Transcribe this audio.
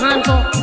खान को